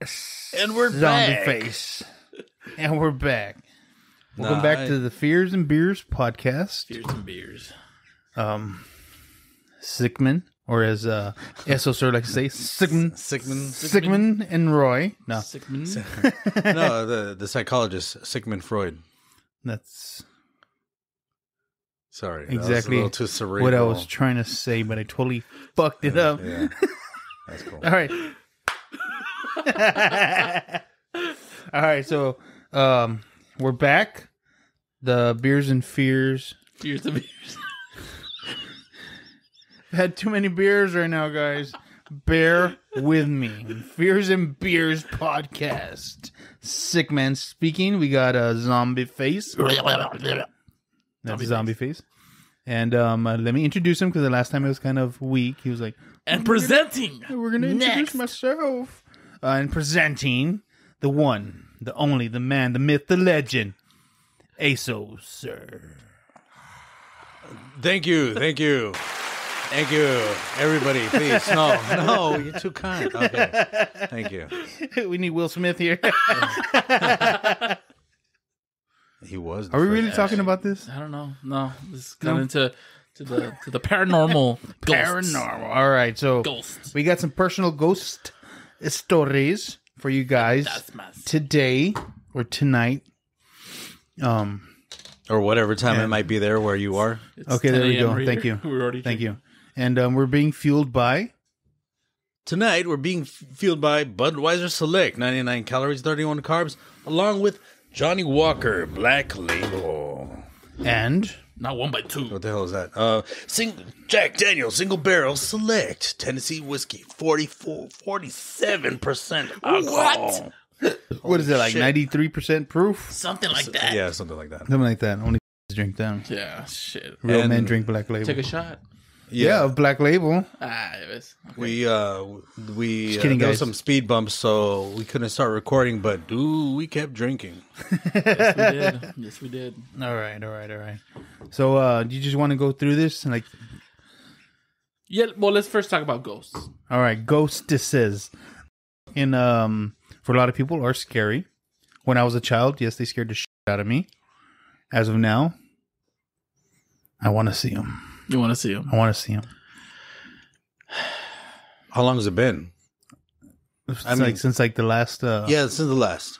And we're zombie back. face, and we're back. Welcome Nah, back I- to the Fears and Beers podcast. Fears and beers. Um, Sickman, or as uh, Esosur like to say, Sickman, Sigmund. Sickman and Roy. No, Sigmund. no, the the psychologist Sigmund Freud. that's Sorry, exactly a little too what I was trying to say, but I totally fucked it up. Yeah, that's cool. All right. All right, so um we're back. The beers and fears. Fears and beers. I've had too many beers right now, guys. Bear with me. Fears and Beers podcast. Sick man speaking. We got a zombie face. That's a zombie face. And um, uh, let me introduce him because the last time it was kind of weak. He was like, And presenting. We're gonna introduce Next. myself. Uh, and presenting the one, the only, the man, the myth, the legend, ASO, sir. Thank you, thank you, thank you, everybody. Please, no, no, you're too kind. Okay, thank you. we need Will Smith here. He was. Are we really talking about this? I don't know. No, this got into to the to the paranormal. Paranormal. All right, so Ghosts. we got some personal ghost stories for you guys today or tonight. Um. or whatever time Yeah. it might be there where you are? Okay, there we go. Thank you. We're already Thank you. And um, we're being fueled by. Tonight we're being fueled by Budweiser Select, 99 calories, 31 carbs, along with Johnnie Walker Black Label. And Not one by two. What the hell is that? Uh, sing, Jack Daniel Single Barrel Select Tennessee Whiskey, 44, 47% alcohol. what is it like? Ninety three percent proof, Something like that. Yeah, something like that. something like that. Only drink them. Yeah. Shit. Real And- men drink Black Label. Take a shot. Yeah, of Black Label. Ah, it was. Okay. We uh we Just uh, there was guys. some speed bumps, so we couldn't start recording. But ooh, we kept drinking. yes, we did. Yes, we did. All right, all right, all right. So, uh, do you just want to go through this? Like, Yeah. Well, let's first talk about ghosts. all right, ghostesses. In um, for a lot of people, are scary. When I was a child, yes, they scared the shit out of me. As of now, I want to see them. You want to see him? I want to see him. How long has it been? It's I like mean- since like the last. Uh, Yeah, since the last.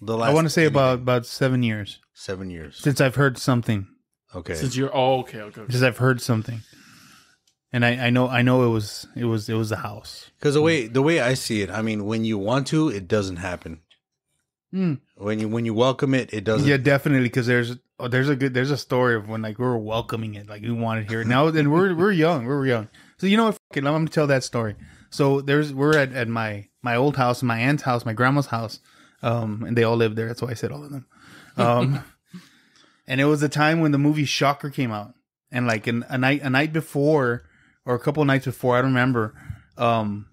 The last. I want to say anything. about about seven years seven years. since I've heard something. Okay. Since you're oh, okay, okay. okay. Since I've heard something, and I, I know I know it was it was it was the house. Because the way the way I see it, I mean, when you want to, it doesn't happen. Mm. When you when you welcome it, it doesn't. Yeah, definitely. Because there's oh, there's a good there's a story of when like we were welcoming it, like we wanted to hear it. Now then we're we're young, we're young. So you know what? It, I'm gonna tell that story. So there's we're at, at my my old house, my aunt's house, my grandma's house, um, and they all lived there. That's why I said all of them. Um, and it was the time when the movie Shocker came out, and like an, a night a night before or a couple nights before, I don't remember. Um,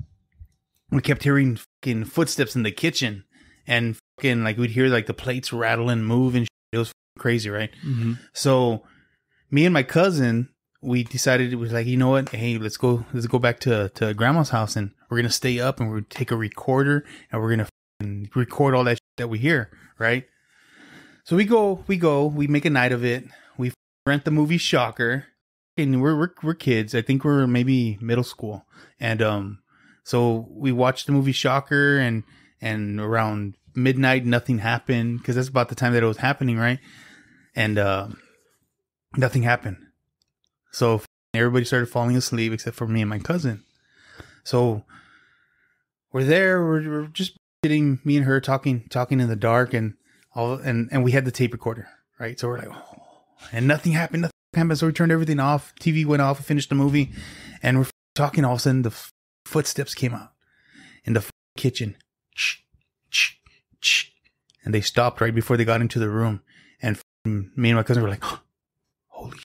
we kept hearing fucking footsteps in the kitchen, and fucking like we'd hear like the plates rattle and move and shit. it was crazy, right? Mm-hmm. So me and my cousin, we decided it was like, you know what? Hey, let's go let's go back to to grandma's house and we're gonna stay up and we're gonna take a recorder and we're gonna fucking record all that that we hear, right? So we go, we go, we make a night of it. We rent the movie Shocker, and we're we're, we're kids. I think we're maybe middle school, and um, so we watched the movie Shocker, and and around midnight, nothing happened because that's about the time that it was happening, right? And uh, nothing happened. So everybody started falling asleep except for me and my cousin. So we're there. We're, we're just sitting, me and her talking, talking in the dark, and all, and and we had the tape recorder, right? So we're like, oh, and nothing happened. Nothing happened. So we turned everything off. TV went off. We finished the movie, and we're talking. All of a sudden, the f- footsteps came out in the f- kitchen, Ch- ch- ch- and they stopped right before they got into the room. And me and my cousin were like, "Holy,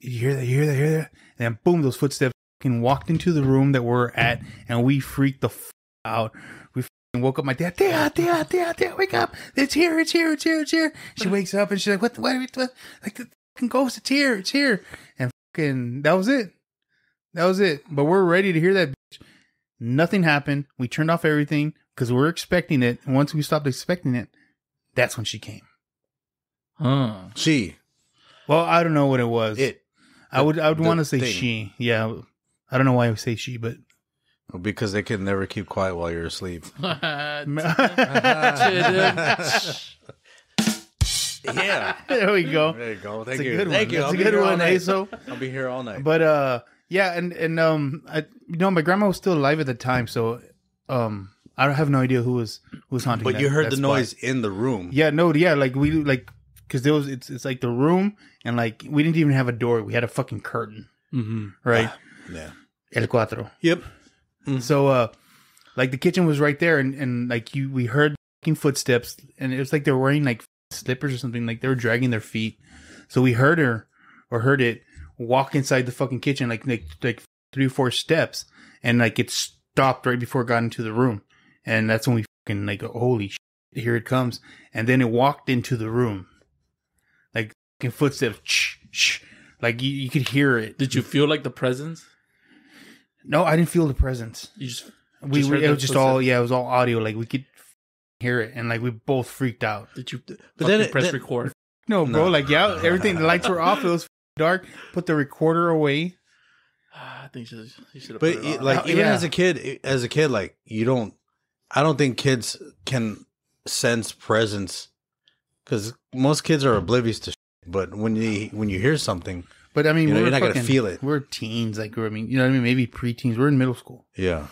did you hear that? You hear that? You hear that?" And then boom, those footsteps fucking walked into the room that we're at, and we freaked the f- out. We woke up my dad, dad, dad, dad, dad, wake up! It's here! It's here! It's here! It's here! She wakes up and she's like, "What? the- What? what, what? Like the fucking ghost! It's here! It's here!" And fucking that was it. That was it. But we're ready to hear that. Bitch. Nothing happened. We turned off everything because we are expecting it. And once we stopped expecting it, that's when she came. Huh. She. Well, I don't know what it was. It. I would I would want to say thing. she. Yeah. I don't know why I would say she, but Because they can never keep quiet while you're asleep. yeah. there we go. There you go. Thank It's a you. good Thank one. you. That's I'll a good one, night. Aso. I'll be here all night. But uh, yeah, and and um, I you know my grandma was still alive at the time, so um, I have no idea who was who was haunting. But that- you heard the spot. noise in the room. Yeah, no, yeah, like we like because there was it's it's like the room and like we didn't even have a door. We had a fucking curtain, hmm right? Yeah. El cuatro. Yep. So uh, like the kitchen was right there, and and like you we heard fucking footsteps, and it was like they were wearing like slippers or something, like they were dragging their feet. So we heard her or heard it walk inside the fucking kitchen, like like like three or four steps, and like it stopped right before it got into the room, and that's when we fucking like holy shit, here it comes, and then it walked into the room, like fucking footsteps, shh, shh, like you, you could hear it. Did you feel like the presence? No, I didn't feel the presence. You just We, Just we heard it was just all yeah, it was all audio. Like we could hear it, and like we both freaked out. did you But but then then it- press then- record? No, bro, No. like yeah, everything. The lights were off. It was dark. Put the recorder away. Ah, I think you should have But put it, it on. like Oh, even yeah. as a kid, as a kid, like you don't. I don't think kids can sense presence because most kids are oblivious to. Shit, but when you when you hear something, But I mean, You know, we you're were not gonna feel it. We're teens, like I mean, you know what I mean? Maybe preteens. We're in middle school. yeah.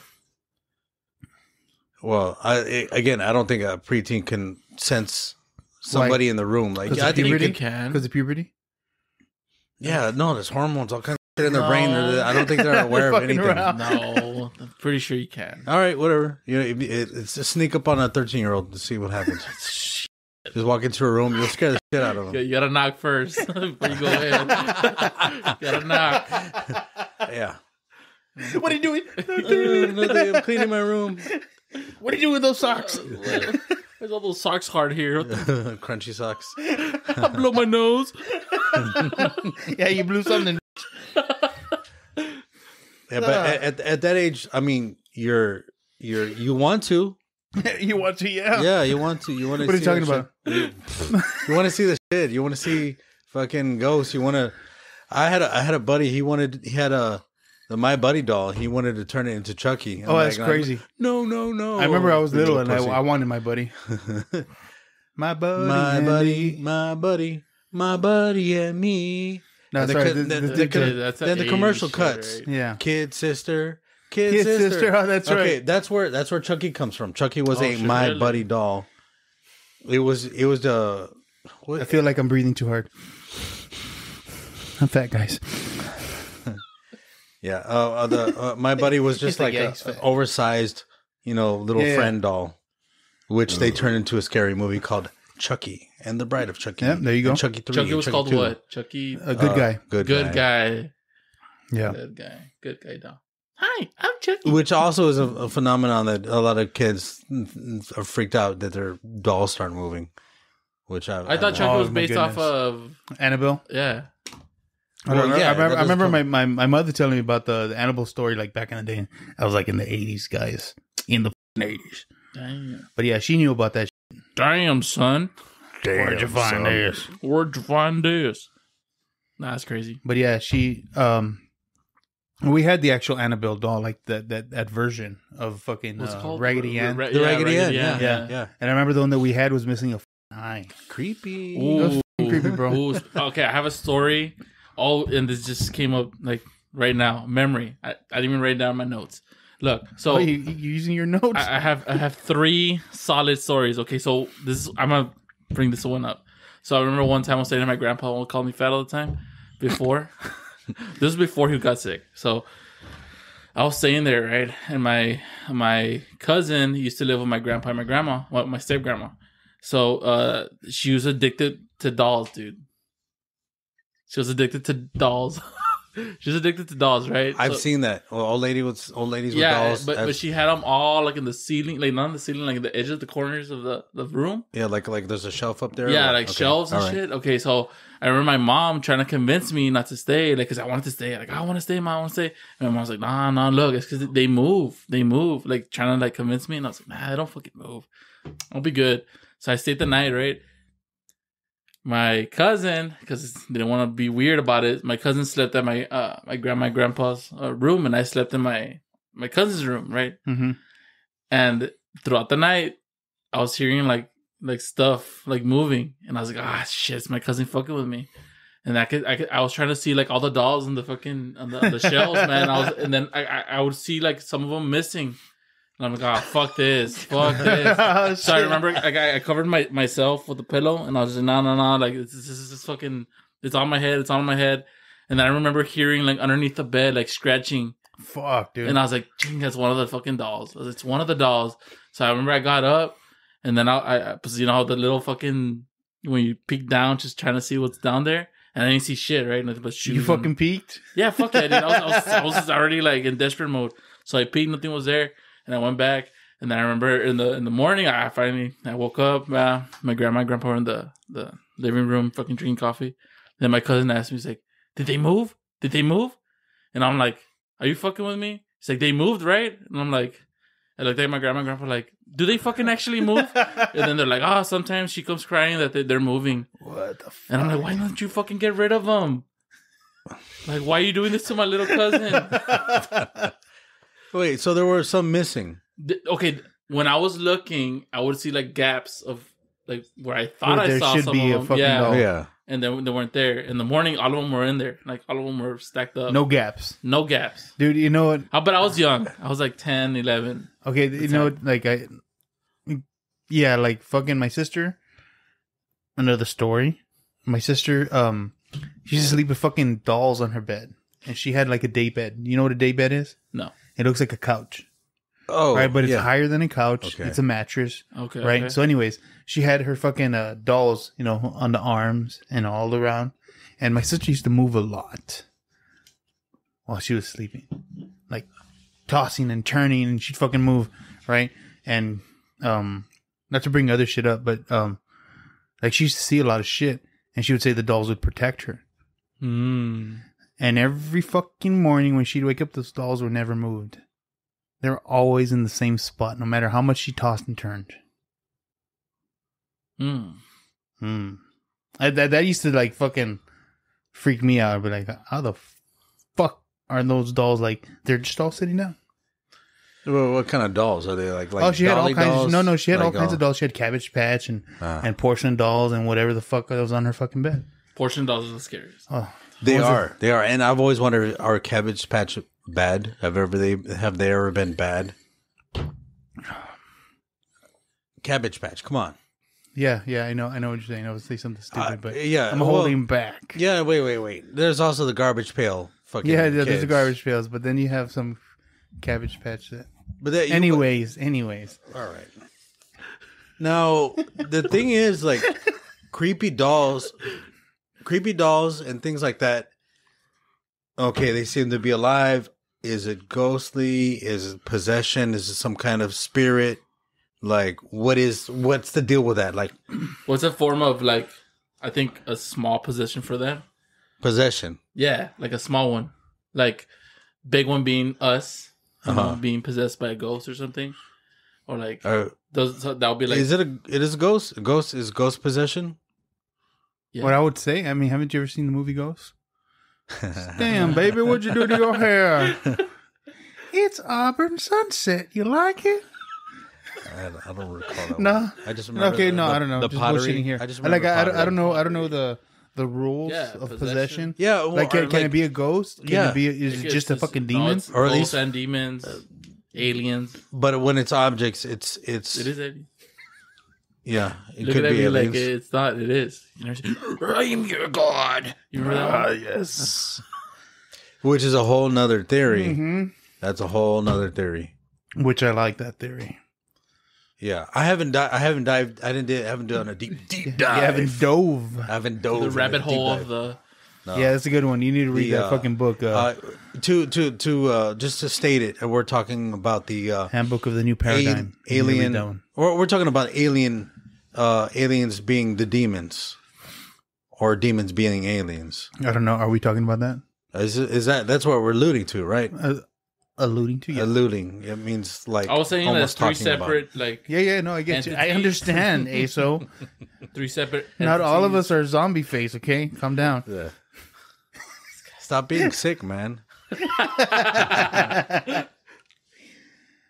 Well, I I- again, I don't think a preteen can sense somebody in the room. Like Because I of think, you puberty. can. Because of puberty. yeah, no, there's hormones, all kinds of shit in their No. brain. I don't think they're aware of anything. around. no, I'm pretty sure you can. All right, whatever. You know, it, it, it's just sneak up on a 13 year old to see what happens. Just walk into a room, you'll scare the shit out of You, them. you gotta knock first before you go in. you gotta knock. Yeah. what are you doing? Nothing, I'm cleaning my room. what are you doing with those socks? There's all those socks hard here. Crunchy socks. I blow my nose. yeah, you blew something. Yeah, but ah. at, at, at that age, I mean, you're you're you want to, you want to? Yeah. yeah, you want to, you want to. What are you talking about? You want to see the shit. You want to see fucking ghosts. You want to. I had a I had a buddy. He wanted he had a the My Buddy doll. He wanted to turn it into Chucky. I'm Oh, that's like, crazy. No, no, no. I remember I was little little and I. I wanted my buddy. My buddy. my and buddy, me. my buddy, my buddy and me. No, And the sorry. co- the- the- the- the the- co- that's then the commercial 80s cuts. shit, yeah. Kid sister, kid, Kid sister. sister, oh, that's okay, right. that's where that's where Chucky comes from. Chucky was Oh, a shit, my really? buddy doll. It was it was the I feel like I'm breathing too hard. I'm fat, guys. yeah. Uh, uh, the uh, my buddy was just like like, a, oversized, you know, little Yeah, yeah. friend doll, which they turned into a scary movie called Chucky and the Bride of Chucky. Yeah, there you go. And Chucky three. Chucky and was called 2. what? Chucky. A good Uh, guy. Good, good guy. guy. Yeah. Good guy. Good guy. Doll. Hi, I'm Chucky. Which also is a, a phenomenon that a lot of kids are freaked out that their dolls start moving. Which I, I thought Chucky Oh, was my based off of Annabelle. yeah. I, Well, know. yeah, I remember, I remember does my, my, my mother telling me about the, the Annabelle story like back in the day. I was like in the 80s, guys. In the 80s. Damn. But yeah, she knew about that. shit. Damn, son. Where'd you find this? Where'd you find this? Nah, that's crazy. But yeah, she um we had the actual Annabelle doll, like that that that version of fucking What's it uh, called? Raggedy Ann. Ra- The yeah, Raggedy Ann, yeah, yeah. yeah. and I remember the one that we had was missing a eye. Creepy. Ooh, That was fucking creepy, bro. Ooh, okay, I have a story. All and this just came up like right now. Memory. I, I didn't even write it down in my notes. Look, so Oh, you, you using your notes? I, I have I have three solid stories. Okay, so this is I'm gonna bring this one up. So I remember one time I was saying to my grandpa would call me fat all the time. Before this is before he got sick. So I was staying there, right? And my my cousin used to live with my grandpa and my grandma, well, my step grandma. So uh she was addicted to dolls, dude. She was addicted to dolls. She's addicted to dolls, right? I've So- seen that. Well, old lady with old ladies with Yeah, dolls. but but she had them all like in the ceiling, like not on the ceiling, like the edge of the corners of the the room. yeah, like like there's a shelf up there. Yeah, Or- like okay, shelves and right. shit. Okay, so I remember my mom trying to convince me not to stay, like, cause I wanted to stay. Like, I want to stay, mom, I want to stay. And my mom's like, Nah, nah, look, it's cause they move, they move, like trying to like convince me. And I was like, Nah, I don't fucking move. I'll be good. So I stayed the night, right? My cousin, because they didn't want to be weird about it, my cousin slept at my uh my grandma grandpa's uh, room, and I slept in my my cousin's room, right? Mm-hmm. And throughout the night, I was hearing like like stuff like moving, and I was like, ah, shit, it's my cousin fucking with me. And I could, I could, I was trying to see like all the dolls in the fucking on the, on the shelves, man. I was, and then I, I, I would see like some of them missing, and I'm like, ah, fuck this, fuck this. So I remember like, I, I covered my myself with a pillow, and I was just no, no, no, like this, this is just fucking, it's on my head, it's on my head. And then I remember hearing like underneath the bed, like scratching, Fuck, dude. and I was like, that's one of the fucking dolls. It's one of the dolls." So I remember I got up, and then I, I, you know how the little fucking when you peek down, just trying to see what's down there, and I didn't see shit, right? Nothing but shoes. you and- fucking peaked. yeah, fuck yeah, dude. I was, I was, I was already like in desperate mode. So I peeked, nothing was there, and I went back. And then I remember in the in the morning, I finally I woke up. Uh, my grandma and grandpa were in the the living room, fucking drinking coffee. Then my cousin asked me, he's like, "Did they move? Did they move?" And I'm like, "Are you fucking with me?" He's like, "They moved, right?" And I'm like, I looked at my grandma and grandpa, like, "Do they fucking actually move?" and then they're like, "Oh, sometimes she comes crying that they, they're moving." what the fuck? And I'm like, "Why don't you fucking get rid of them?" Like, why are you doing this to my little cousin? Wait, so there were some missing. Th- okay, when I was looking, I would see like gaps of like where I thought Where I saw some be a of them. fucking Yeah, doll. Oh yeah. and then they weren't there. In the morning, all of them were in there. Like all of them were stacked up. no gaps, no gaps. dude. You know what? Uh, but I was young. I was like 10, 11. Okay, you know, what, like I, yeah, like fucking my sister. Another story. My sister, um, she used to sleep with fucking dolls on her bed, and she had like a day bed. You know what a day bed is? No. It looks like a couch, Oh, right? But it's yeah. higher than a couch. Okay. It's a mattress, Okay. right? okay. So, anyways, she had her fucking uh, dolls, you know, on the arms and all around. And my sister used to move a lot while she was sleeping, like tossing and turning, and she'd fucking move, right? And um, not to bring other shit up, but um, like she used to see a lot of shit, and she would say the dolls would protect her. Mm. And every fucking morning when she'd wake up, those dolls were never moved. They were always in the same spot, no matter how much she tossed and turned. Mm. Hmm. I, that that used to like fucking freak me out. I'd be like, how the fuck are those dolls like? They're just all sitting down. Well, what kind of dolls are they? Like, like oh, she had all kinds. dolls? Of, no, no, she had all kinds uh, of dolls. She had Cabbage Patch and ah. and porcelain dolls and whatever the fuck that was on her fucking bed. Portion dolls are the scariest. Oh, They What was are. They are. And I've always wondered: Are Cabbage Patch bad? Have ever they have they ever been bad? Cabbage Patch, come on. Yeah, yeah. I know, I know what you're saying. I would say something stupid, Uh, but yeah, I'm well, holding back. Yeah, wait, wait, wait. There's also the garbage pail. Fucking Yeah, yeah, there's kids. the garbage pails, but then you have some Cabbage Patch that. But that, you- Anyways, anyways. all right. Now the thing is, like, creepy dolls, creepy dolls, and things like that. Okay, they seem to be alive. Is it ghostly? Is it possession? Is it some kind of spirit? Like, what is what's the deal with that? Like What's a form of like, I think a small position for them? possession. Yeah, like a small one. Like, big one being us, Uh-huh. being possessed by a ghost or something. Or like, Uh, those, so that would be like, is it a? It is a ghost. A ghost is ghost possession. Yeah. What I would say, I mean, haven't you ever seen the movie Ghost? Damn, baby, what'd you do to your hair? It's Auburn Sunset. You like it? I don't, I don't recall that. No. one. I just remember Okay, the- no, the- I don't know. The just pottery. here. I just like remember I, I, don't, I don't know. I don't know the the rules Yeah, of possession. possession. Yeah, well, like, can, or can it be a ghost? Can Yeah. it be? Is it It's just a fucking no, demon? it's Or at ghosts least- and demons, aliens. But when it's objects, it's it's It is alien. yeah. It Look could at be me like it's not. It is. You know, I am your god. You remember that one? yes. which is a whole nother theory. hmm That's a whole nother theory. Which I like that theory. Yeah, I haven't. Di- I haven't dived. I didn't. I haven't done a deep deep You dive. haven't dove. I haven't dove The rabbit deep hole of the No. Yeah, that's a good one. You need to read The, that uh, fucking book, uh, Uh, to to to uh, just to state it, we're talking about the uh, Handbook of the New Paradigm. You need to read alien. that one. Or we're talking about alien, uh, aliens being the demons, or demons being aliens. I don't know. Are we talking about that? Is is that that's what we're alluding to, right? Uh, alluding to you. Alluding. It means like I was saying that's almost three talking about. separate, like yeah, yeah. No, I get you. I understand, Aso. three separate. Not all of us are zombie face. Okay, calm down. Yeah. Stop being sick, man.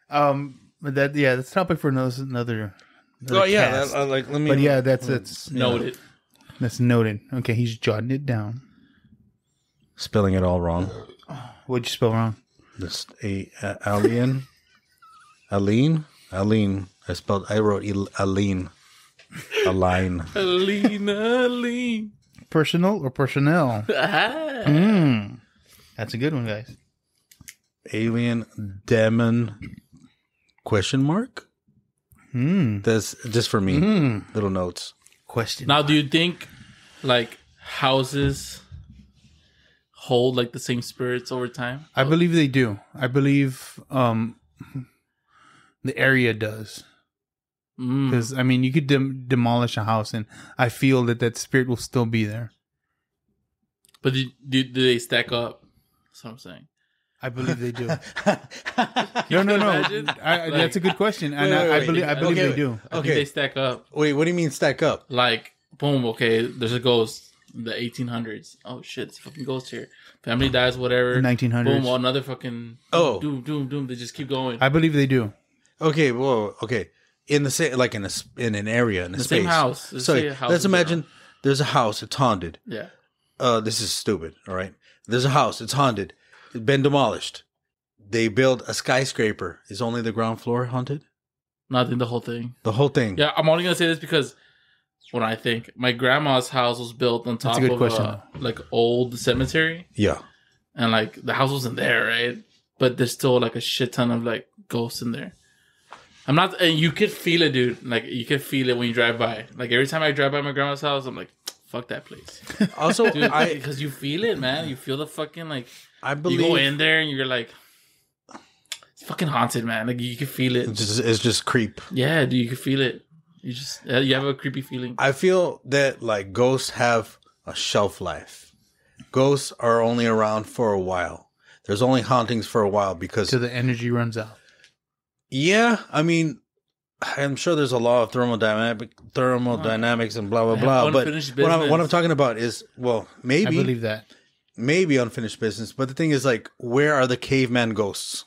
Um, but that yeah, that's topic for another another. another Oh yeah, that, uh, like let me. but yeah, that's that's noted. that's noted. Okay, he's jotting it down. spelling it all wrong. What'd you spell wrong? This a, a alien, Aline, Aline. I spelled. I wrote Il- Aline, Aline. Alina, lean. Personal or personnel? Mm. That's a good one, guys. Alien demon question mark. Hmm. That's just for me. Hmm. Little notes. Question. Now, do you think like houses hold like the same spirits over time? I believe they do. I believe um the area does Mm. because I mean you could dem- demolish a house and I feel that that spirit will still be there. But do, do, do they stack up? That's what I'm saying. I believe they do. no, no, no. I, I- Like- that's a good question, and Wait, wait, I, I believe I believe Okay, they do. I think Okay. they stack up. Wait, what do you mean stack up? Like, boom, okay, there's a ghost. The 1800s. Oh shit, it's a fucking ghost here. Family dies, whatever. 1900s. Boom, well, another fucking. Oh. doom, doom, doom. They just keep going. I believe they do. Okay, whoa, okay. In the same, like in a in an area in a The space. same house. Let's So say house let's in imagine there's a house. It's haunted. yeah. uh, this is stupid. All right. There's a house. It's haunted. It's been demolished. They build a skyscraper. Is only the ground floor haunted? Not in the whole thing. The whole thing. Yeah, I'm only gonna say this because when I think my grandma's house was built on top a of question, a, like old cemetery, Yeah. and like the house wasn't there, right? But there's still like a shit ton of like ghosts in there. I'm not, and you could feel it, dude. Like you could feel it when you drive by. Like every time I drive by my grandma's house, I'm like, fuck that place, Also, dude. I Because you feel it, man. You feel the fucking like I believe you go in there and you're like, it's fucking haunted, man. Like you can feel it. it's just, it's just creep. Yeah, dude, you can feel it. You just uh, you have a creepy feeling. I feel that like ghosts have a shelf life. Ghosts are only around for a while. There's only hauntings for a while because Till the energy runs out. yeah, I mean, I'm sure there's a law of thermodynamic thermodynamics and blah blah blah. But what I'm, what I'm talking about is well, I maybe believe that. maybe unfinished business. But the thing is, like, where are the caveman ghosts?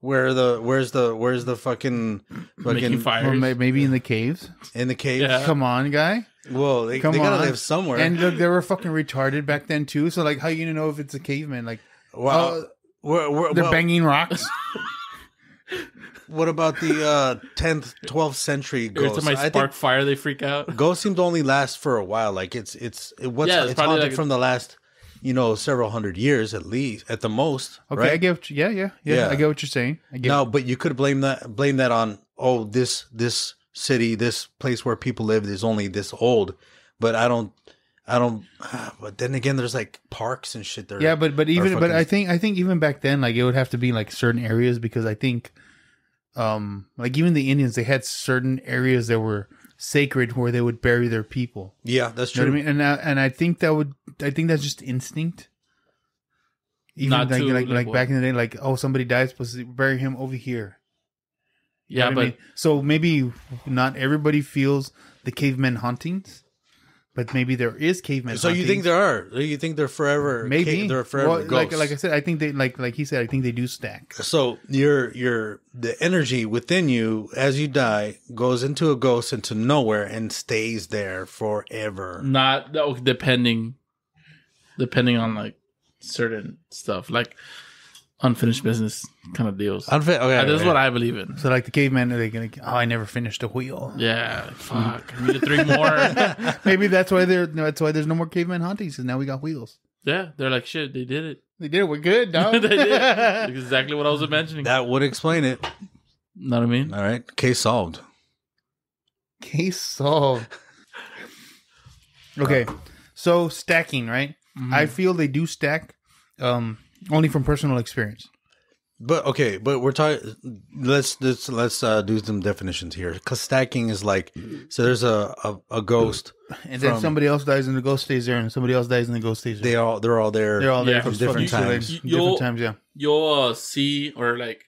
Where the where's the where's the fucking fucking Or fires. may- maybe in the caves. in the caves? Yeah. Come on, guy. Well, they, Come they gotta on. live somewhere. And look, they were fucking retarded back then too. So like, how you gonna know if it's a caveman? Like, well, uh, we're, we're, they're well, banging rocks. what about the uh, 10th, 12th century Every ghosts? time I I spark think fire, they freak out. ghosts seem to only last for a while. Like it's it's it, what's Yeah, it's it's, probably haunted like- from the last you know several hundred years at least at the most. Okay, right? I get. What you, yeah, yeah, yeah, Yeah. I get what you're saying. I get. No, but you could blame that blame that on oh this this city this place where people live is only this old, but I don't I don't. But then again, there's like parks and shit there. yeah, but but even but I think I think even back then, like it would have to be like certain areas because I think, um, like even the Indians, they had certain areas that were sacred where they would bury their people. yeah, that's You know true. I mean? And I, and I think that would I think that's just instinct. Even Not like to, like, like, like back in the day, like oh somebody died, supposed to bury him over here. You know Yeah, what but I mean? so maybe not everybody feels the caveman hauntings, but maybe there is caveman. So you think hauntings. there are? You think they're forever? maybe ca- they're forever Well, like ghosts. like I said, I think they like like he said, I think they do stack. So your your the energy within you as you die goes into a ghost into nowhere and stays there forever. not oh, depending, depending on like certain stuff, like unfinished business kind of deals. Unfit. Okay, this is what I believe in. So like the caveman, they're gonna oh I never finished a wheel. Yeah, fuck. I needed three more. maybe that's why there that's why there's no more caveman hauntings because now we got wheels. yeah, they're like shit. They did it. They did it. We're good, dog. they did it. exactly what I was mentioning. that would explain it. know what I mean? All right, case solved. Case solved. Okay, So stacking, right? Mhm. I feel they do stack, um, only from personal experience. But okay, but we're talking. Let's let's let's uh, do some definitions here. Because stacking is like, so there's a a, a ghost. And then From- somebody else dies and the ghost stays there, and somebody else dies and the ghost stays there. They all they're all there. They're all there Yeah. from Different fucking times. different You'll- times. Yeah. you'll uh, see or like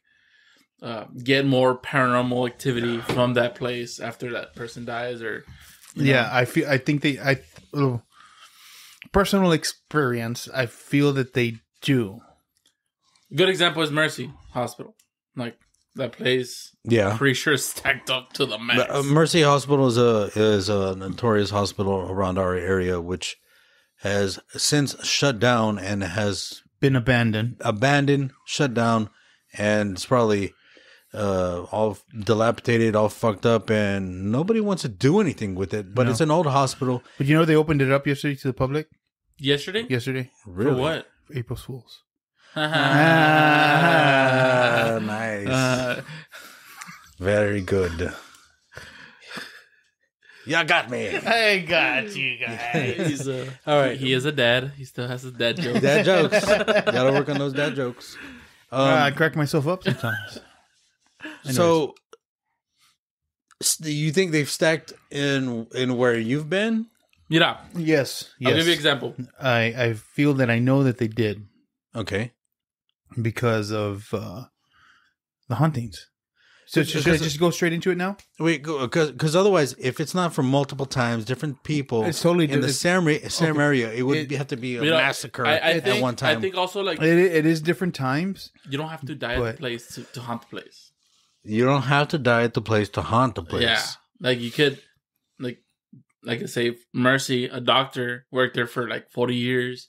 uh, get more paranormal activity from that place after that person dies or you know. Yeah, I feel. I think they. I oh, personal experience. I feel that they do. good example is mercy hospital like that place yeah. pretty sure is stacked up to the max Uh, Mercy Hospital is a is a notorious hospital around our area, which has since shut down and has Been abandoned. abandoned, shut down, and it's probably uh, all dilapidated, all fucked up, and nobody wants to do anything with it. But No. it's an old hospital. But you know they opened it up yesterday to the public. Yesterday Yesterday, Really? for what April Fools. Ah, nice. Uh, Very good. Y'all got me. I got you guys. he's a, All right. he is a dad he still has his dad joke Dad jokes. Gotta work on those dad jokes. Um, I crack myself up sometimes. so, s- do you think they've stacked in in where you've been? Mira, yes, I'll give you an example. I I feel that I know that they did Okay. because of uh, the hauntings. So should, should I just go straight into it now? Wait, because otherwise, if it's not from multiple times, different people It's totally in the di- same, ra- same okay. area, it would It- be, have to be a You know, massacre I, I at think, one time. I think also like It, it is different times. you don't have to die at the place to, to haunt the place. you don't have to die at the place to haunt the place. Yeah, like you could, like, like I say, Mercy, a doctor worked there for like forty years,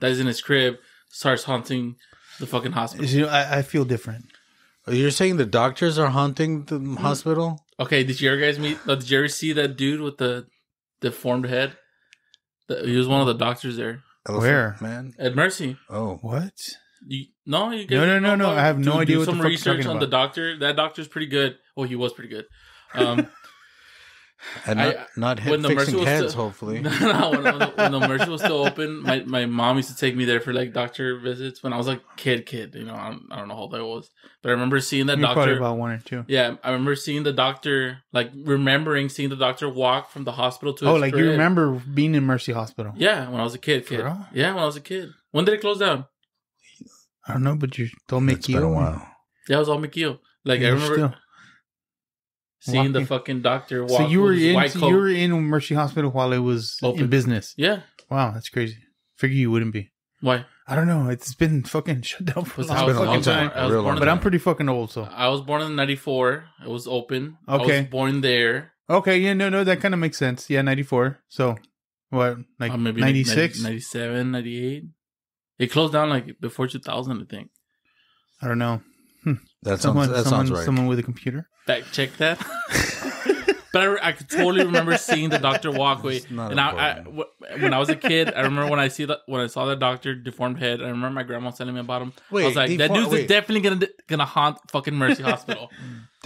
dies in his crib, starts haunting the fucking hospital. You know, I, I feel different. You're saying the doctors are haunting the Mm. hospital? Okay, did you ever guys meet? uh, Did you ever see that dude with the deformed head? The, he was one of the doctors there Elephant Where? man? at Mercy. Oh, What? You, no, you guys No, no, don't no, no, I have no do- idea Do what the some fuck you're research talking on the doctor. That doctor's pretty good. Oh, he was pretty good. Um, and not, I- not head when the fixing Mercy was heads, still- hopefully. no, no, when, when, the, when the Mercy was still open, my, my mom used to take me there for like doctor visits when I was like kid, kid. You know, I don't, I don't know how old I was, but I remember seeing that You're doctor. about one or two. yeah, I remember seeing the doctor, like remembering seeing the doctor walk from the hospital to. Oh, his like you remember being in Mercy Hospital? Yeah, when I was a kid, kid. real? Yeah, when I was a kid. When did it close down? I don't know, but you told me It's been a while. Yeah, it was all McKeel. Like I You're remember still- seeing the fucking doctor walk. So you were in white so coat. you were in Mercy Hospital while it was Open. in business. Yeah. Wow, that's crazy. Figure you wouldn't be. Why? I don't know. It's been fucking shut down for a Was long been a I long was time. Real long But the- I'm pretty fucking old, so I was born in '94. It was open. I Okay. was born there. okay. Yeah, no, no, that kind of makes sense. Yeah, ninety four. So what, like Uh, maybe ninety six? 97, 98. It closed down like before 2000, I think. I don't know. Hmm. That sounds, Someone, that someone, sounds right. someone with a computer. Fact check that. but I, I could totally remember seeing the doctor walk away. And I, I, when I was a kid, I remember when I see that when I saw the doctor deformed head. I remember my grandma telling me about him. I was like, that deform- dude's wait. definitely gonna gonna haunt fucking Mercy Hospital.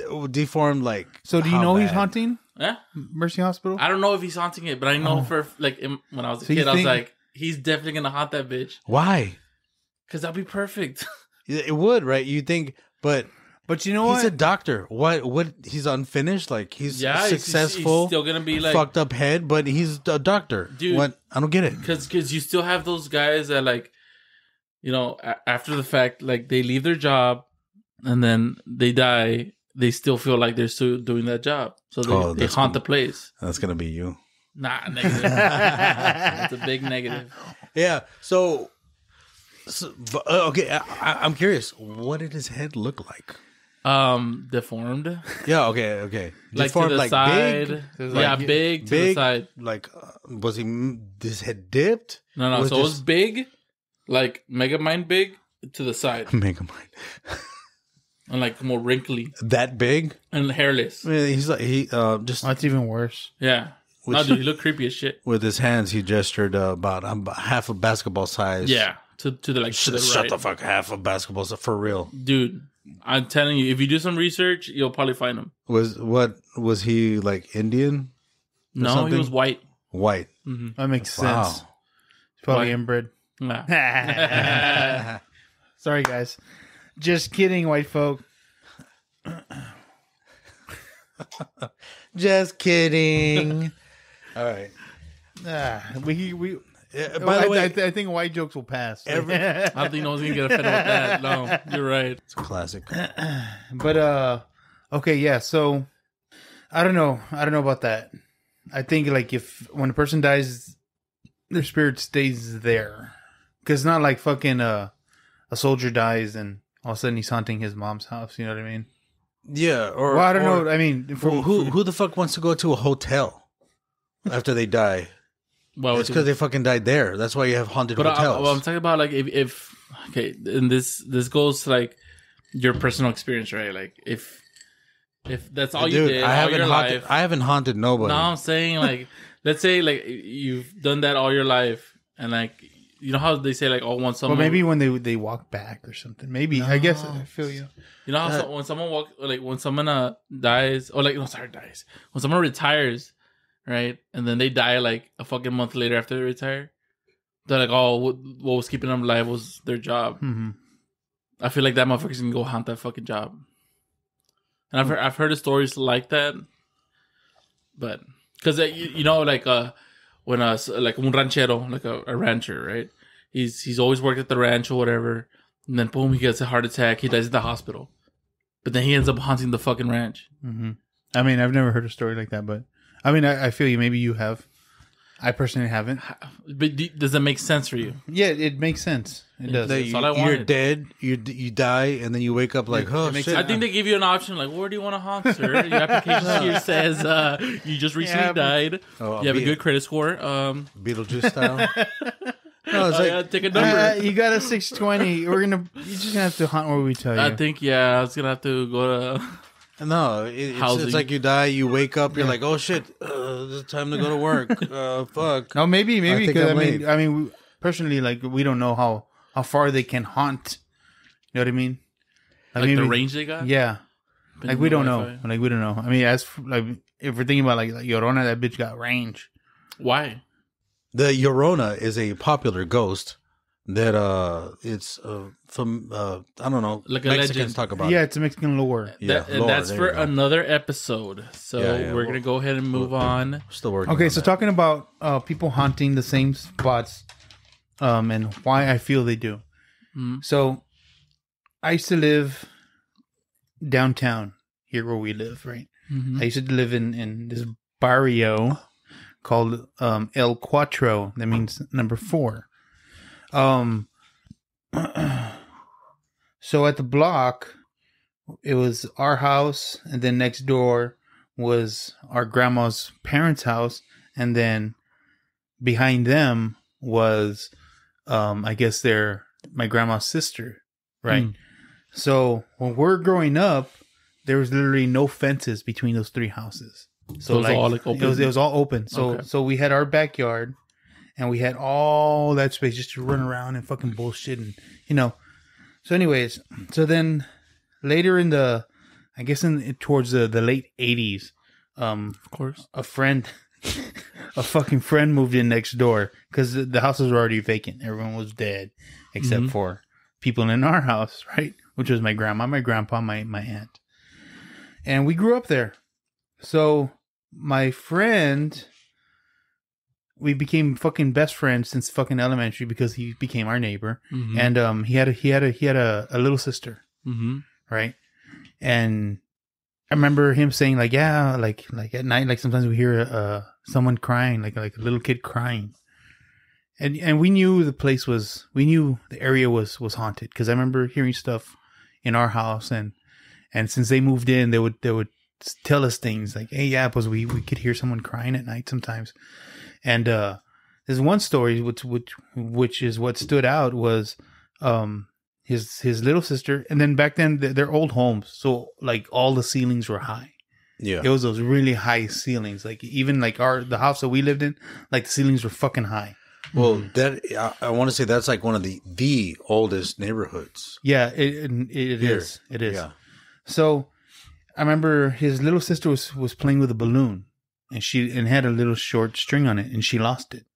Oh, deformed, like. So do you how know he's haunting yeah, Mercy Hospital? I don't know if he's haunting it, but I know Oh. for like in, when I was a So you kid, I was like, he's definitely gonna haunt that bitch Why? because that'd be perfect. It would, right? You think, but but you know he's what? a doctor. What? What? He's unfinished. Like he's yeah, he's- he's- successful, He's, still gonna be like fucked up head, but he's a doctor. Dude. what? I don't get it. because because you still have those guys that like you know after the fact like they leave their job and then they die they still feel like they're still doing that job so they, Oh, they haunt cool. the place That's gonna be you. nah negative that's a big negative Yeah. So, so uh, okay. I, I- I'm curious. What did his head look like? um deformed Yeah. Okay. Okay. like Deformed, to the side big, yeah like, big to the big? side Like, uh, was he? m- His head dipped? no no was so it was big like Megamind big to the side Megamind. and like more wrinkly That big? and hairless I mean, he's like he uh, just That's even worse. yeah no dude he looked creepy as shit with his hands. He gestured uh, about um, half a basketball size. yeah to to the like to the shut right. the fuck. Half of basketball's for real. dude i'm telling you if you do some research you'll probably find him Was what was he like Indian? no something? he was white White. hmm That makes Wow. sense. It's probably Why? inbred. Nah. Sorry, guys. Just kidding, white folk. Just kidding. All right. Ah, we we. Yeah, by By the way, I, I think white jokes will pass. Every- I don't think no one's gonna get offended with that. No, you're right. it's a classic. but uh, okay, yeah. So I don't know. I don't know about that. I think like if when a person dies, their spirit stays there, because it's not like fucking uh, a soldier dies and all of a sudden he's haunting his mom's house. You know what I mean? Yeah, or well, I don't or- know. I mean, for, Well, who who the fuck wants to go to a hotel after they die? Well, It's because they fucking died there. That's why you have haunted But I, hotels. well, I'm talking about like if, if okay, and this this goes to like your personal experience, right? Like if if that's all you did I all haven't your haunted. life. I haven't haunted nobody. no, I'm saying like let's say like you've done that all your life, and like you know how they say like oh once someone well, maybe when they they walk back or something. Maybe I guess I feel you. you know how Uh, so, when someone walk like when someone uh dies or like no sorry dies when someone retires, right, and then they die like a fucking month later after they retire. They're like, oh, what, what was keeping them alive was their job. hmm I feel like that motherfucker's gonna go haunt that fucking job. And I've heard, I've heard of stories like that, but because you, you know, like uh, when uh, like un ranchero, like a, a rancher, right? He's he's always worked at the ranch or whatever, and then boom, he gets a heart attack. He dies at the hospital, but then he ends up haunting the fucking ranch. hmm I mean, I've never heard a story like that, but I mean, I, I feel you. Maybe you have. I personally haven't. But do, does it make sense for you? Yeah, it makes sense. It does. That That's you, all I you're dead. You you die, and then you wake up like, oh shit. I think they give you an option, like, where do you want to haunt, sir? Your application here says uh, you just recently Yeah, but- died. Oh, you have a Be- good credit score. Um, Beetlejuice style. no, it's oh, like yeah, take a number. Uh, you got a six twenty. We're gonna. You're just gonna have to hunt where we tell you. I think yeah, I was gonna have to go to. No, it, it's, it's like you die, you wake up, you're like, oh shit, uh, it's time to go to work. uh, fuck. no, maybe, maybe think because I, I'm mean, late. I mean, we, personally, like we don't know how how far they can haunt. You know what I mean? Like mean, the we- range they got. Yeah, Depending like we don't know. Wi-Fi. Like we don't know. I mean, as f- like if we're thinking about like, like Llorona, that bitch got range. Why? The Llorona is a popular ghost that uh, it's uh, from uh, I don't know, Like a Mexicans legend. talk about. yeah, it. it's a Mexican lore. Yeah, That- lore, that's for another episode. So Yeah, yeah, we're we'll- gonna go ahead and move on. Still working. Okay, on so that. talking about uh, people haunting the same spots, um, and why I feel they do. Mhm. So, I used to live downtown here where we live, right? Mhm. I used to live in in this barrio called um, El Cuatro. That means number four. Um, so at the block, it was our house, and then next door was our grandma's parents' house, and then behind them was, um, I guess their my grandma's sister, right? Mm. So when we're growing up, there was literally no fences between those three houses. So it was all, like, It was, open? it was all open. So Okay. so we had our backyard, and we had all that space just to run around and fucking bullshit and you know. So anyways, so then later in the, I guess in towards the the late eighties, um, Of course. a friend, a fucking friend moved in next door because the, houses were already vacant. Everyone was dead except Mhm. for people in our house, right? Which was my grandma, my grandpa, my my aunt, and we grew up there. So my friend, we became fucking best friends since fucking elementary because he became our neighbor, Mhm. and um, he had a, he had a he had a, a little sister Mhm. right? And I remember him saying like, yeah, like like at night, like sometimes we hear uh someone crying, like like a little kid crying, and and we knew the place was, we knew the area was was haunted because I remember hearing stuff in our house, and and since they moved in, they would they would tell us things like, hey, yeah, because we we could hear someone crying at night sometimes, and uh there's one story which which which is what stood out was um his his little sister and then back then th- they're old homes so like all the ceilings were high. Yeah, it was those really high ceilings like even like our the house that we lived in like the ceilings were fucking high. Well, that I, I want to say that's like one of the the oldest neighborhoods. yeah it it, it is. It is. Yeah, so i remember his little sister was was playing with a balloon and she and had a little short string on it, and she lost it.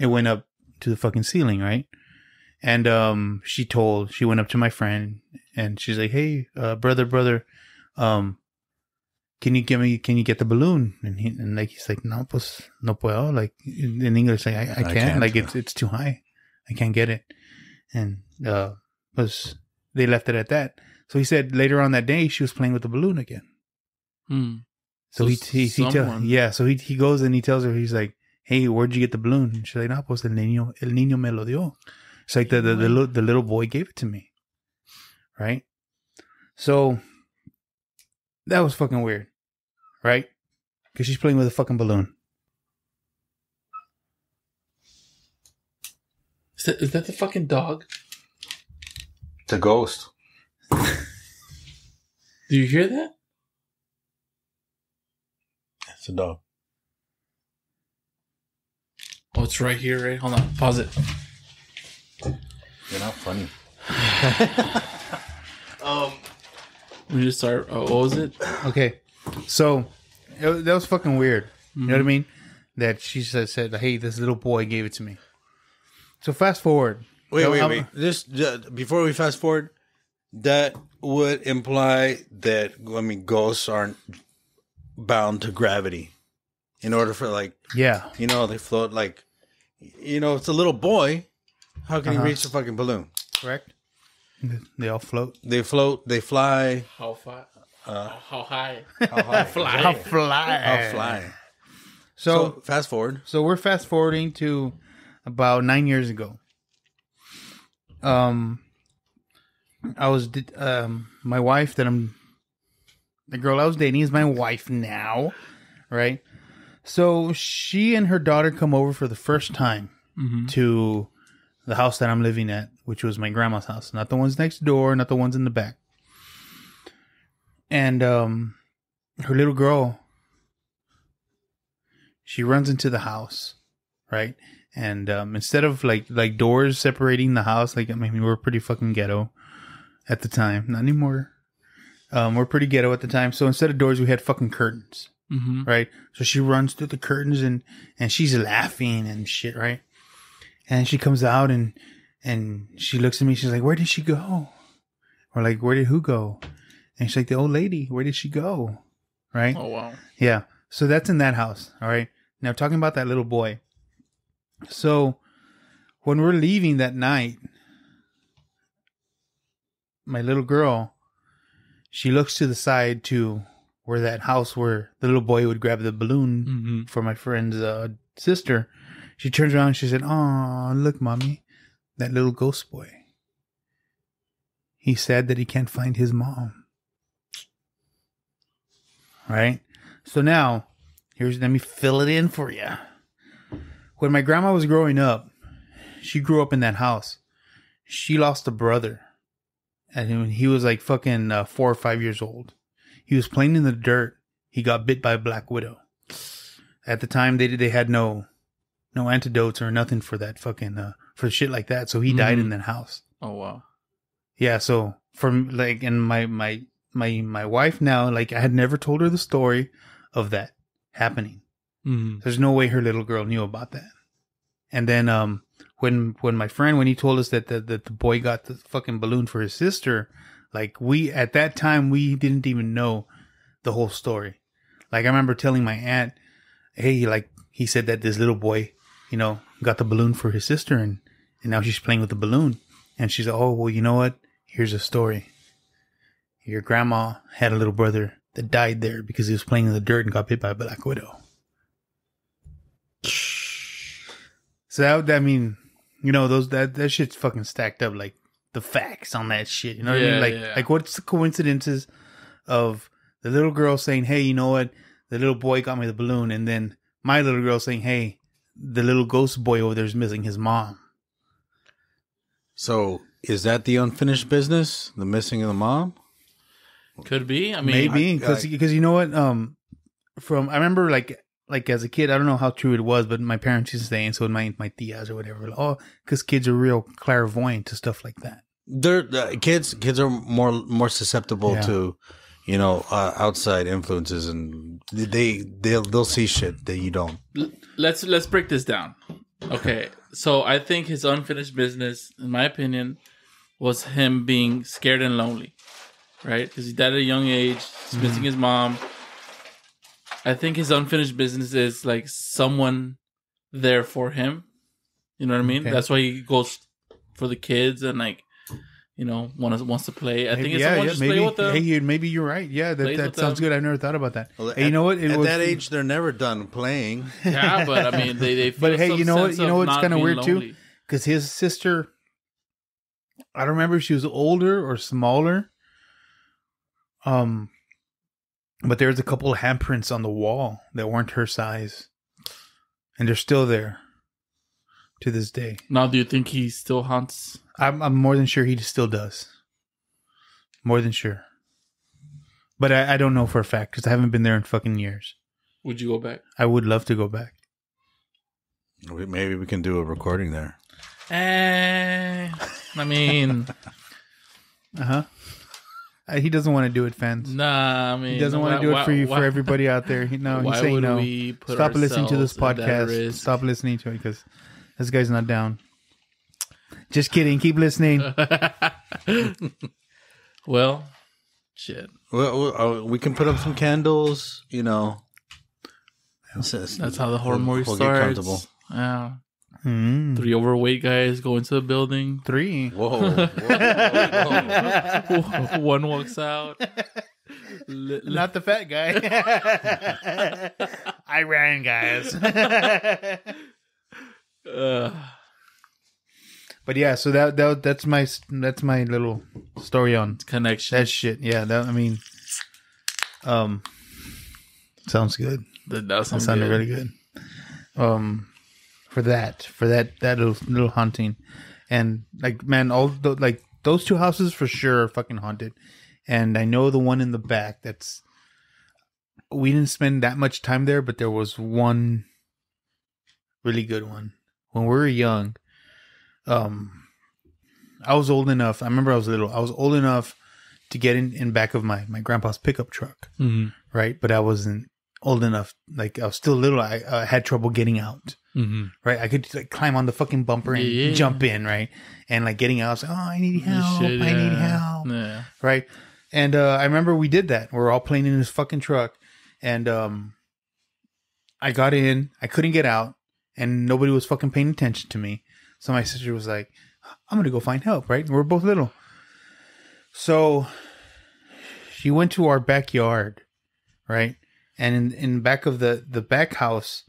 It went up to the fucking ceiling, right? And um, she told she went up to my friend, and she's like, "Hey, uh, brother, brother, um, can you give me? Can you get the balloon?" And he and like he's like, "No, pues no puedo." Like in English, like I, I, can't. can't. Like it's it's too high. I can't get it. And uh, was they left it at that. So he said later on that day she was playing with the balloon again. Hmm. So, So he he, he tell, yeah. So he he goes and he tells her he's like, "Hey, where'd you get the balloon?" And she's like, "No, pues el niño el niño me lo dio." It's like the the the, little, the little boy gave it to me, right? So that was fucking weird, right? Because she's playing with a fucking balloon. Is that, is that the fucking dog? It's a ghost. Do you hear that? It's a dog. Oh, it's right here, right? Hold on. Pause it. You're not funny. Um, we just start. Oh, what was it? Okay, so it, that was fucking weird. You know what I Mm-hmm. mean? That she said, said, "Hey, this little boy gave it to me." So fast forward. Wait, No, wait, I'm- wait. Just, just before we fast forward, that would imply that I mean ghosts aren't bound to gravity. In order for like Yeah, you know they float like you know it's a little boy. How can Uh-huh. he reach the fucking balloon? correct. They all float. They float. They fly. How far? Uh, How high? how high? Fly. How fly? How fly? So, So fast forward. so we're fast forwarding to about nine years ago. Um, I was di- um my wife that I'm the girl I was dating is my wife now, right? So she and her daughter come over for the first time Mm-hmm. to the house that I'm living at, which was my grandma's house, not the ones next door, not the ones in the back. And um, her little girl, she runs into the house, right? And um, instead of like like doors separating the house, like I mean, we were pretty fucking ghetto at the time. Not anymore. Um, we're pretty ghetto at the time. So instead of doors, we had fucking curtains Mm-hmm. right? So she runs through the curtains and and she's laughing and shit, right? And she comes out and and she looks at me. She's like, "Where did she go?" Or like, "Where did who go?" And she's like, "The old lady. Where did she go?" Right? Oh wow. Yeah. So that's in that house. All right. Now talking about that little boy. So when we're leaving that night, my little girl, she looks to the side to where that house where the little boy would grab the balloon Mm-hmm. for my friend's uh, sister. She turns around and she said, Oh, look, mommy, that little ghost boy. He's sad that he can't find his mom. Right? So now, here's let me fill it in for you. When my grandma was growing up, she grew up in that house. She lost a brother. And when he was like fucking uh, four or five years old, he was playing in the dirt. He got bit by a black widow. At the time, they they had no no antidotes or nothing for that fucking uh, for shit like that. So he died Mhm. in that house. Oh wow. Yeah, so from like and my my my my wife now like I had never told her the story of that happening. Mm-hmm. There's no way her little girl knew about that. And then um when when my friend when he told us that the that the boy got the fucking balloon for his sister, like we at that time we didn't even know the whole story. Like I remember telling my aunt, "Hey, like he said that this little boy, you know, got the balloon for his sister and and now she's playing with the balloon." And she's like, "Oh, well, you know what? Here's a story. Your grandma had a little brother that died there because he was playing in the dirt and got bit by a black widow." So that I mean, you know, those that that shit's fucking stacked up like the facts on that shit. You know what I mean? Like yeah. like what's the coincidences of the little girl saying, "Hey, you know what? The little boy got me the balloon," and then my little girl saying, "Hey, the little ghost boy over there is missing his mom." So is that the unfinished business? The missing of the mom? Could be. I mean, Maybe because because you know what? Um, from I remember like like as a kid, I don't know how true it was, but my parents used to say, and so would my my tias or whatever. Like, oh, because kids are real clairvoyant to stuff like that. They're uh, kids. Kids are more more susceptible Yeah. to, you know, uh, outside influences and They they'll they'll see shit that you don't. Let's let's break this down. Okay, so I think his unfinished business, in my opinion, was him being scared and lonely, right? Because he died at a young age, he's missing his mom. I think his unfinished business is like someone there for him. You know what I mean? Okay. That's why he goes for the kids and like, you know, wants wants to play. I think it's yeah, someone yeah, just maybe. play with them. Hey, you- maybe you're right. Yeah, that, that sounds them. good. I've never thought about that. Well, hey, you know what? It At was- that age, they're never done playing. yeah, but I mean, they they. But feel hey, some you know what- sense you know of what's not kinda being weird, too? lonely. because his sister i don't remember if she was older or smaller um but there's a couple of handprints on the wall that weren't her size. And they're still there to this day. Now, do you think he still haunts? i'm, I'm more than sure he still does. More than sure. But i, I don't know for a fact because i haven't been there in fucking years. Would you go back? i would love to go back. We- Maybe we can do a recording there. Eh, I mean, uh-huh. Uh, he doesn't want to do it fans nah. I mean, He doesn't want why- to do it why- for you, why- for everybody out there. He, no, he's saying no. Stop listening to this ourselves at that podcast. Stop listening to it because this guy's not down. Just kidding. Keep listening. well, shit. Well, well, uh, we can put up some candles. You know, That's That's how the horror movie starts. Yeah, Mm. three overweight guys go into the building. Three. Whoa, whoa, whoa, whoa. One walks out. Li- li- Not the fat guy. I ran, guys. Ugh. but yeah, so that, that that's my that's my little story on connection. that shit. Yeah, that I mean, um, sounds good. That sounds That sounded good. really good. Um, for that, for that, that little, little haunting, and like, man, all the, like those two houses for sure are fucking haunted, and I know the one in the back. That's we didn't spend that much time there, but there was one really good one when we were young. Um, I was old enough. I remember I was little. I was old enough to get in in back of my my grandpa's pickup truck Mhm. right? But I wasn't old enough. Like I was still little. I uh, had trouble getting out. Mhm. Right? I could like climb on the fucking bumper and Yeah. jump in, right? And like getting out, I was like, oh, I need help. should, I need help. Yeah. Right? And uh, I remember we did that. We were all playing in this fucking truck, and um, I got in. I couldn't get out, and nobody was fucking paying attention to me. So my sister was like, "I'm gonna go find help." Right? And we're both little. So she went to our backyard, right? And in in back of the the back house,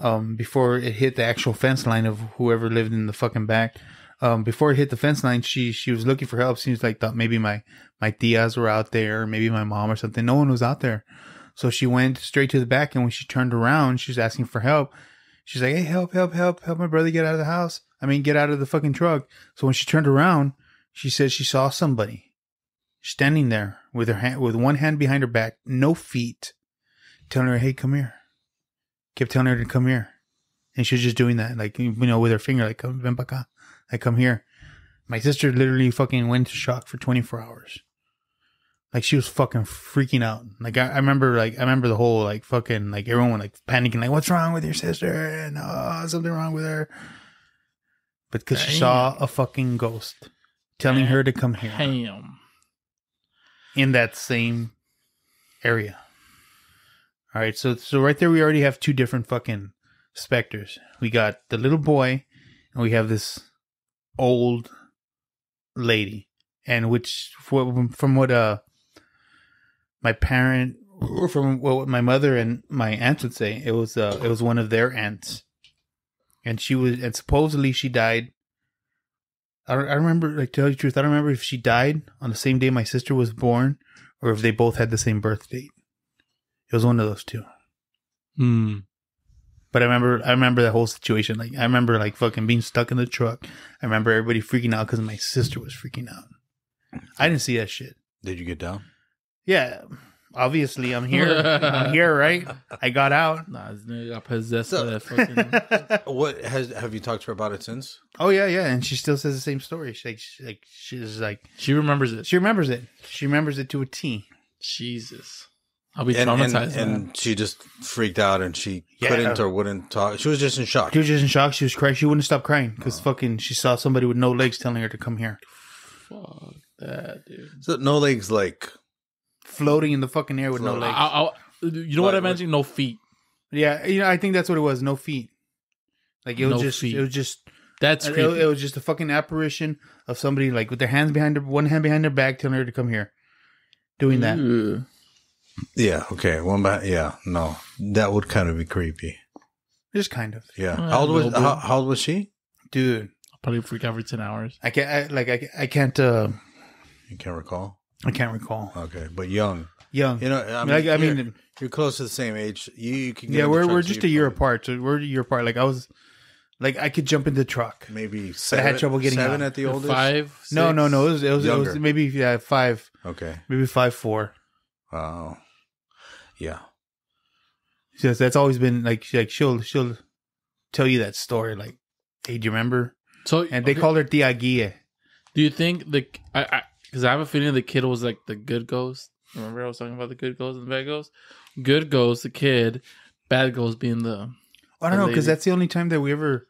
um, before it hit the actual fence line of whoever lived in the fucking back, um, before it hit the fence line, she she was looking for help. Seems like thought maybe my my tias were out there, maybe my mom or something. No one was out there, so she went straight to the back. And when she turned around, she was asking for help. She's like, "Hey, help, help, help, help my brother get out of the house. I mean, get out of the fucking truck." So when she turned around, she said she saw somebody standing there with her hand, with one hand behind her back, no feet, telling her, "Hey, come here." Kept telling her to come here, and she was just doing that, like you know, with her finger, like "Come, ven acá," like come here. My sister literally fucking went into shock for 24 hours. Like she was fucking freaking out. Like I, I remember, like I remember the whole like fucking like everyone like panicking, like what's wrong with your sister? And oh, something wrong with her. But because she saw a fucking ghost telling her to come here Damn. in that same area. All right, so so right there we already have two different fucking specters. We got the little boy, and we have this old lady, and which from what uh my parent or from what my mother and my aunt would say, it was uh it was one of their aunts, and she was and supposedly she died. I I remember like tell you the truth. I don't remember if she died on the same day my sister was born, or if they both had the same birth date. It was one of those two. Hmm. But I remember, I remember that whole situation. Like, I remember like fucking being stuck in the truck. I remember everybody freaking out because my sister was freaking out. I didn't see that shit. Did you get down? Yeah, obviously I'm here. I'm here, right? I got out. Nah, this nigga got possessed So- by that fucking. What has have you talked to her about it since? oh yeah, yeah, and she still says the same story. She like, she, like she's like She remembers it. she remembers it. She remembers it to a T. Jesus. I'll be and, and, traumatized. man. and she just freaked out and she Yeah. couldn't or wouldn't talk. She was just in shock. She was just in shock. She was crying. She wouldn't stop crying because fucking she saw somebody with no legs telling her to come here, Fuck that, dude. So no legs, like floating in the fucking air with no legs. I, I, you know what I What- what- No feet. Yeah, you know, I think that's what it was. No feet. Like it was No just, feet. it was just, That's it, creepy. it was just a fucking apparition of somebody like with their hands behind their one hand behind their back, telling her to come here, doing that. Ooh. Yeah, okay, one by yeah, no, that would kind of be creepy. Just kind of, Yeah, Uh, how old was how, how old was she? dude. I'll probably freak out for ten hours. I can't, I, like, I, I can't, uh, You can't recall. I can't recall. Okay, but young. Young, You know, I mean, like, I you're, mean, you're close to the same age. You, you can. Get yeah, in the we're we're just a year probably- apart. So we're a year apart. Like I was, like I could jump in the truck. Maybe I had trouble getting seven out. at the oldest. Five. No, six? no, no. It was, it was, it was Younger. maybe yeah, five, Okay. maybe five four. Wow. Yeah. Yes, that's always been like she- like she'll she'll tell you that story like, hey, do you remember? So And they okay, called her Tia Guille. Do you think the I because I, have a feeling the kid was like the good ghost. Remember I was talking about the good ghost and the bad ghost. Good ghost, the kid. Bad ghost being the. I don't The know because that's the only time that we ever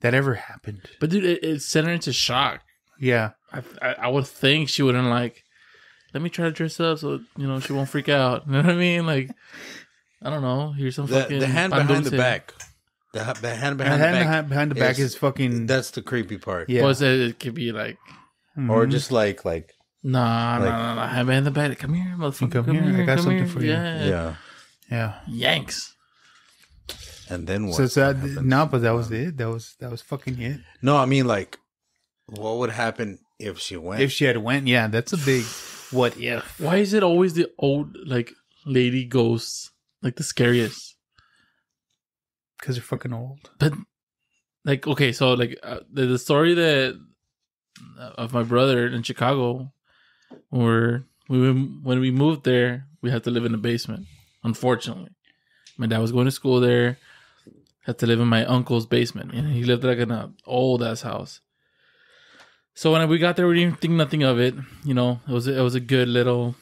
that ever happened. But dude, it, it sent her into shock. Yeah, I, I I would think she wouldn't like. Let me try to dress up so you know she won't freak out. You know what I mean? Like, I don't know. Here's some The, fucking the hand pan behind the back. The, the hand and behind hand the back. behind, behind the back is- is fucking That's the creepy part. yeah. Was it, it could be like Or Mhm. just like like nah, Like- nah, nah, nah. Hand behind the back. Come here, motherfucker. Come Come, here, I got something here. for you. Yeah. yeah. yeah. Yanks. And then what? So, so that, happens? no, but that was it. That was that was fucking it. No, I mean like, what would happen if she went? If she had went, yeah, that's a big what if. Why is it always the old like lady ghosts like the scariest? Because they're fucking old. But like okay, so like uh, the, the story that uh, of my brother in Chicago, where we when we moved there, we had to live in the basement. Unfortunately, my dad was going to school there. Had to live in my uncle's basement, and he lived like in an old ass house. So when we got there, we didn't think nothing of it. You know, it was it was a good little,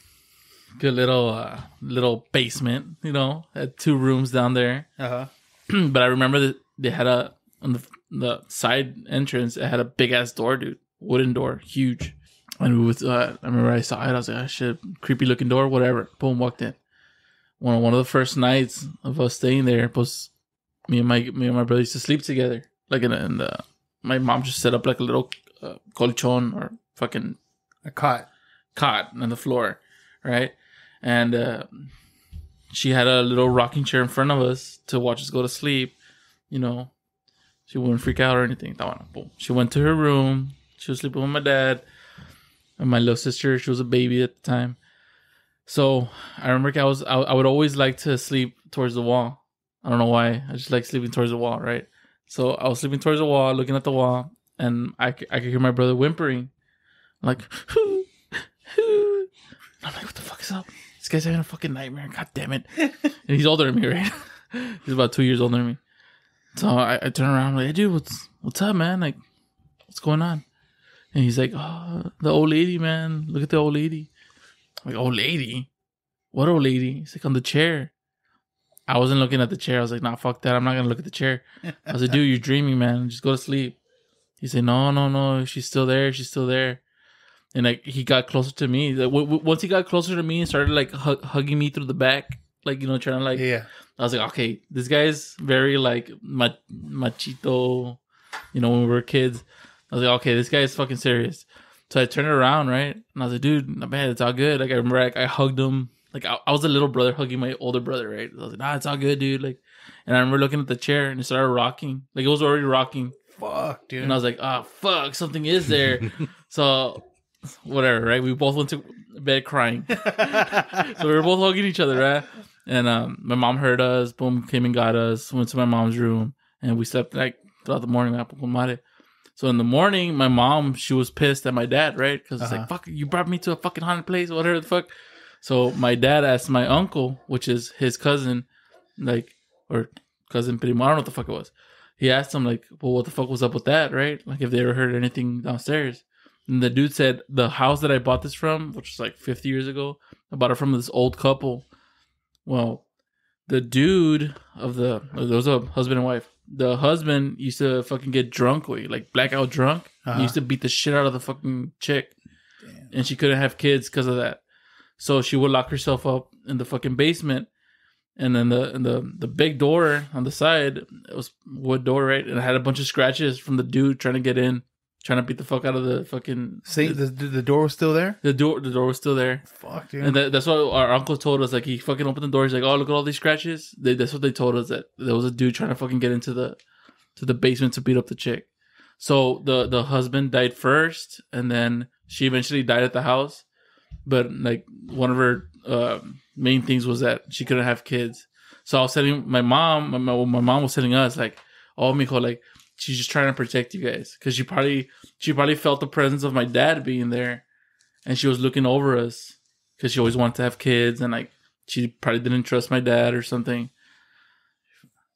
good little uh, little basement. You know, had two rooms down there Uh huh. but I remember that they had a on the the side entrance. It had a big ass door, dude, wooden door, huge. And we was, uh, I remember I saw it. I was like, "Ah, shit, creepy looking door, whatever." Boom, walked in. One one of the first nights of us staying there, was me and my me and my brother used to sleep together. Like in, in the, my mom just set up like a little uh, colchon or fucking A cot. cot on the floor, right? And uh, she had a little rocking chair in front of us to watch us go to sleep. You know, she wouldn't freak out or anything. That one, boom. She went to her room. She was sleeping with my dad and my little sister. She was a baby at the time. So I remember I was I, I would always like to sleep towards the wall. I don't know why. I just like sleeping towards the wall, right? So I was sleeping towards the wall, looking at the wall, and I could hear my brother whimpering, like, "Hoo, hoo." I'm like, what the fuck is up? This guy's having a fucking nightmare. God damn it! and he's older than me, right? he's about two years older than me. So I, I turn around, I'm like, hey, dude, what's what's up, man? Like, what's going on? And he's like, oh, the old lady, man. Look at the old lady. I'm like, old lady? What old lady? He's like, on the chair. I wasn't looking at the chair. I was like, nah, fuck that. I'm not gonna look at the chair. I was like, dude, you're dreaming, man. Just go to sleep. He said, no, no, no. She's still there. She's still there. And like he got closer to me. Like, w- w- once he got closer to me and started like hu- hugging me through the back, like you know, trying to like. yeah. I was like, okay, this guy's very like mach- machito. You know, when we were kids, I was like, okay, this guy is fucking serious. So I turned around, right, and I was like, dude, man, it's all good. Like I remember, like, I hugged him. Like I, I was a little brother hugging my older brother, right? I was like, nah, it's all good, dude. Like, and I remember looking at the chair and it started rocking. Like it was already rocking. Fuck, dude. And I was like, oh, fuck, something is there. so, whatever, right? We both went to bed crying. so we were both hugging each other, right? And um, my mom heard us, boom, came and got us, went to my mom's room, and we slept like throughout the morning. So in the morning, my mom, she was pissed at my dad, right? Because it's Uh-huh. like, fuck, you brought me to a fucking haunted place, whatever the fuck. So my dad asked my uncle, which is his cousin, like, or cousin primo, I don't know what the fuck it was. He asked him, like, well, what the fuck was up with that, right? Like, if they ever heard anything downstairs. And the dude said, the house that I bought this from, which was like 50 years ago, I bought it from this old couple. Well, the dude of the there was a husband and wife. The husband used to fucking get drunk, with, like blackout drunk. He Uh-huh. used to beat the shit out of the fucking chick, and she couldn't have kids because of that. So she would lock herself up in the fucking basement, and then the the the big door on the side it was wood door, right? And it had a bunch of scratches from the dude trying to get in, trying to beat the fuck out of the fucking. Say the, the the door was still there. the door, the door was still there. Fuck, dude. And that, that's what our uncle told us. Like he fucking opened the door. He's like, "Oh, look at all these scratches." They, that's what they told us that there was a dude trying to fucking get into the to the basement to beat up the chick. So the the husband died first, and then she eventually died at the house. But like one of her uh, main things was that she couldn't have kids. So I was telling my mom, my, my my mom was telling us like, "Oh, Miko, like she's just trying to protect you guys because she probably she probably felt the presence of my dad being there, and she was looking over us because she always wanted to have kids and like she probably didn't trust my dad or something.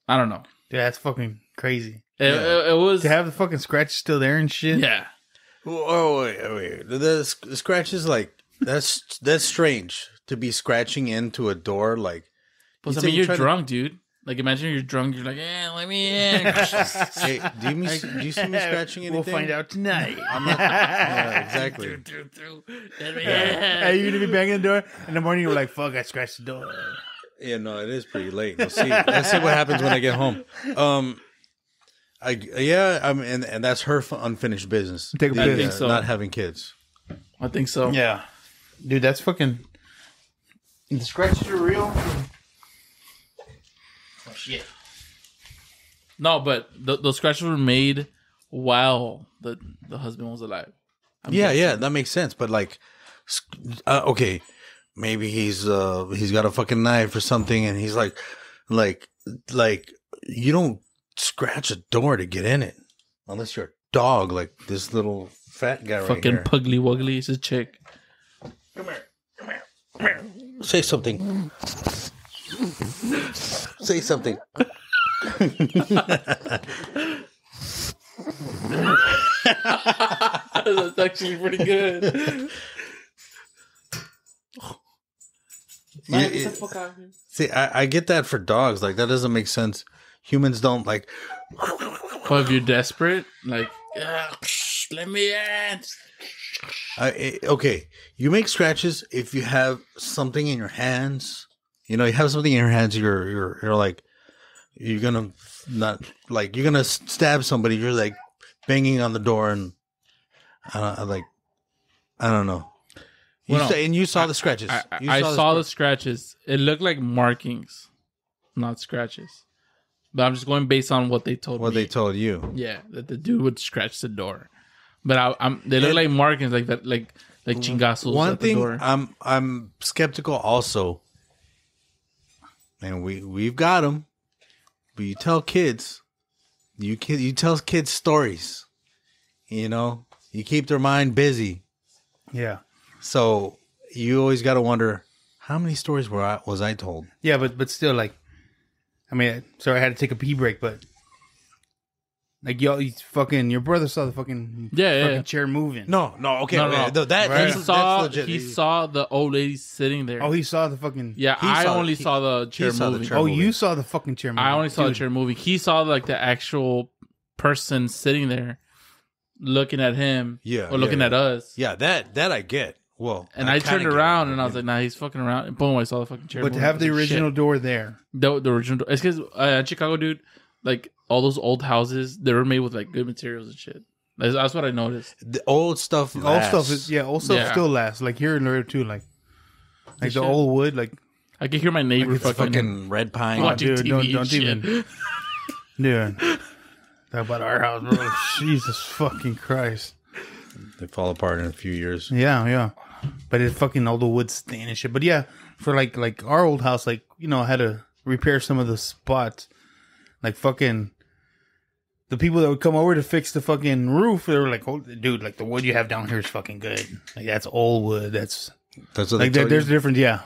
I don't know. Dude, that's fucking crazy. It, Yeah. it, it was To have the fucking scratch still there and shit. yeah. Oh wait, wait. The sc- scratches like that's that's strange to be scratching into a door. Like, But You I mean, you you're try to- drunk, dude. Like imagine you're drunk. You're like, yeah, let me in. hey, do you, me, do you see me scratching anything? We'll find out tonight. I'm not. Yeah, exactly. Through, through, through. Let me Are in. you gonna be banging the door in the morning? You're like, "Fuck, I scratched the door." Yeah, no, it is pretty late. We'll see. Let's see what happens when I get home. Um, I yeah, I mean, and, and that's her unfinished business. Take a The, piss. I think so. Not having kids. I think so. Yeah, dude, that's fucking. The scratches are real. Oh shit. No, but th- those scratches were made while the the husband was alive. I'm yeah, guessing. yeah, that makes sense. But like, uh, okay, maybe he's uh he's got a fucking knife or something, and he's like, like, like you don't scratch a door to get in it unless you're a dog, like this little fat guy right Fucking here. pugly wuggly. It's a chick. Say something. Say something. That's actually pretty good. You- it- see, I, I get that for dogs. Like that doesn't make sense. Humans don't like. But if you're desperate, like, "Ah, let me in. I, I- okay, you make scratches if you have something in your hands. You know, you have something in your hands. You're you're you're like you're gonna not like you're gonna stab somebody. You're like banging on the door and I don't I like I don't know. You Well, say, and you saw the scratches. I, I- I saw the scr- scratches. It looked like markings, not scratches. But I'm just going based on what they told what me. they told you. Yeah, that the dude would scratch the door. But I, I'm they look And- like markings, like that, like like chingazos One at the thing door. I'm I'm skeptical also, and we we've got them, but you tell kids, you kid you tell kids stories, you know, you keep their mind busy, Yeah, so you always got to wonder how many stories were I, was I told? yeah, but but still, like, I mean, sorry, I had to take a pee break, but like y'all, you fucking, your brother saw the fucking Yeah, yeah, fucking yeah. chair moving. No, no, okay, No, no, okay, no. no, that Right. he that's, saw legit. he saw the old lady sitting there. Oh, he saw the fucking. yeah, I saw- only he- saw the chair saw the moving. chair Oh, moving. you saw the fucking chair moving. I only saw Dude, the chair moving. He saw like the actual person sitting there, looking at him, Yeah, or looking yeah, at us. yeah, that that I get. Well, And I, turned around and I was like, "Nah, he's fucking around." And boom, I saw the fucking chair. But to have the was like, original "Shit." door there. the the original, it's because uh, Chicago, dude, like all those old houses, they were made with like good materials and shit. That's, that's what I noticed. the old stuff. Old stuff is yeah, old stuff Yeah. still lasts. Like here in there too, like like the shit. old wood, like I could hear my neighbor It's fucking, fucking red pine. watching dude, TV don't- and don't shit. even- dude. Talk about our house, bro. Jesus fucking Christ. They fall apart in a few years. Yeah, yeah. But it's fucking all the wood stain and shit. But yeah, for like like our old house, like you know, I had to repair some of the spots. Like fucking the people that would come over to fix the fucking roof, they were like, "Oh, dude, like the wood you have down here is fucking good. Like that's old wood. That's That's what like they there, told there's a difference. Yeah,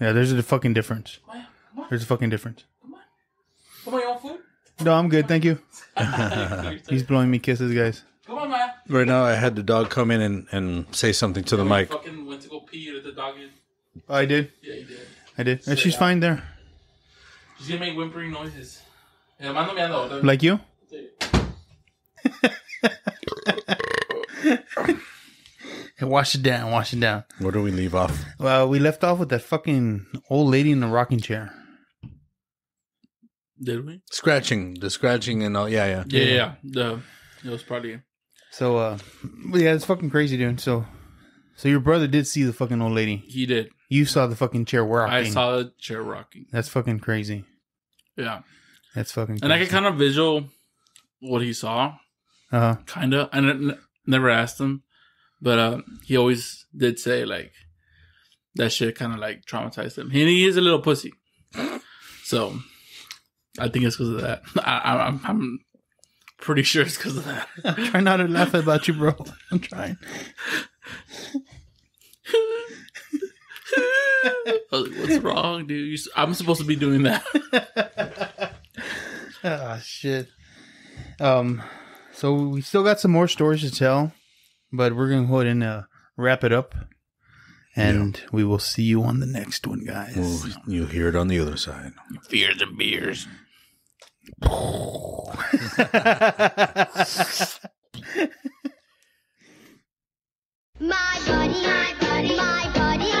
yeah. There's a fucking difference. Come on, come on, There's a fucking difference. come on, come on. you want food? No, I'm good. Thank you. He's He's blowing me kisses, guys. come on, man. Right now, I had the dog come in and, and say something to the mic. Fucking went to go pee. Let the dog in. Oh, I did. Yeah, he did. I did. And she's fine there. She's gonna make whimpering noises. Yeah, mando meando. Like you? Hey, wash it down. Wash it down. Where do we leave off? Well, we left off with that fucking old lady in the rocking chair. Did we? Scratching, the scratching and all. Yeah, yeah. Yeah, yeah. yeah. The it was probably So, uh, yeah, it's fucking crazy, dude. So, so your brother did see the fucking old lady. he did. You saw the fucking chair rocking. I saw the chair rocking. That's fucking crazy. Yeah, That's fucking. Crazy. and I could kind of visual what he saw. Uh huh. kind of. I n- never asked him, but uh, he always did say like that shit kind of like traumatized him. And he is a little pussy, so I think it's because of that. I, I, I'm, I'm pretty sure it's because of that. I'm trying not to laugh about you, bro. I'm trying. Like, What's wrong, dude? You, s- I'm supposed to be doing that. Ah, shit. Um, so we still got some more stories to tell, but we're gonna go ahead and uh, wrap it up, and we will see you on the next one, guys. Well, you hear it on the other side. Fears and beers. My buddy, my buddy, my buddy.